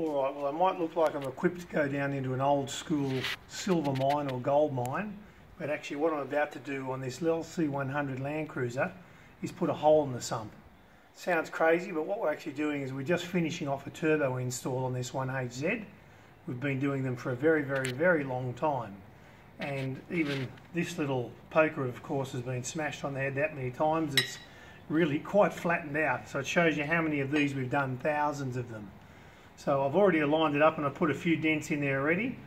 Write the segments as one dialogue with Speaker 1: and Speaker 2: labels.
Speaker 1: All right, well, I might look like I'm equipped to go down into an old school silver mine or gold mine, but actually what I'm about to do on this LC100 Land Cruiser is put a hole in the sump. Sounds crazy, but what we're actually doing is we're just finishing off a turbo install on this 1HZ. We've been doing them for a very, very, very long time. And even this little poker, of course, has been smashed on the head that many times. It's really quite flattened out. So it shows you how many of these we've done, thousands of them. So I've already aligned it up and I put a few dents in there already.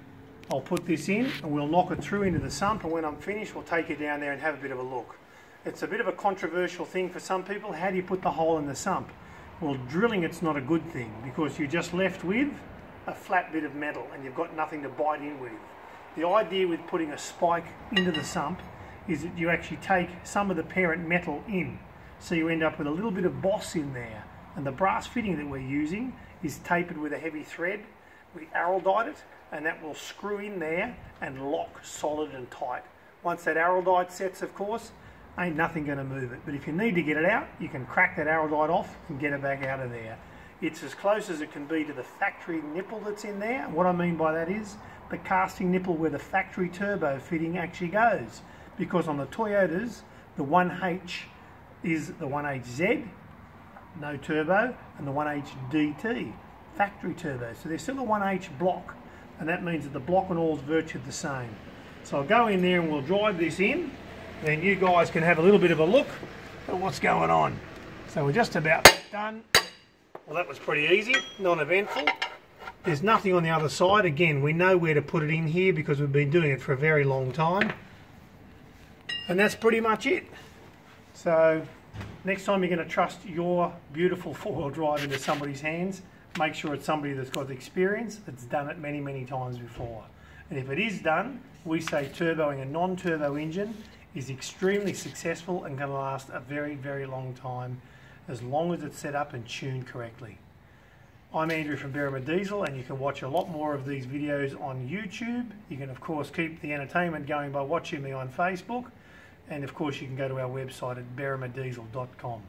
Speaker 1: I'll put this in and we'll knock it through into the sump and when I'm finished we'll take it down there and have a bit of a look. It's a bit of a controversial thing for some people. How do you put the hole in the sump? Well, drilling it's not a good thing because you're just left with a flat bit of metal and you've got nothing to bite in with. The idea with putting a spike into the sump is that you actually take some of the parent metal in. So you end up with a little bit of boss in there. And the brass fitting that we're using is tapered with a heavy thread. We araldite it and that will screw in there and lock solid and tight. Once that araldite sets, of course, ain't nothing going to move it. But if you need to get it out, you can crack that araldite off and get it back out of there. It's as close as it can be to the factory nipple that's in there. What I mean by that is the casting nipple where the factory turbo fitting actually goes. Because on the Toyotas, the 1H is the 1HZ, no turbo, and the 1H DT, factory turbo. So they're still a 1H block, and that means that the block and all is virtually the same. So I'll go in there and we'll drive this in, then you guys can have a little bit of a look at what's going on. So we're just about done. Well, that was pretty easy, non-eventful. There's nothing on the other side. Again, we know where to put it in here because we've been doing it for a very long time. And that's pretty much it. So next time you're going to trust your beautiful four-wheel drive into somebody's hands, make sure it's somebody that's got the experience, that's done it many, many times before. And if it is done, we say turboing a non-turbo engine is extremely successful and going to last a very, very long time as long as it's set up and tuned correctly. I'm Andrew from Berrima Diesel and you can watch a lot more of these videos on YouTube. You can of course keep the entertainment going by watching me on Facebook and of course you can go to our website at berrimadiesel.com.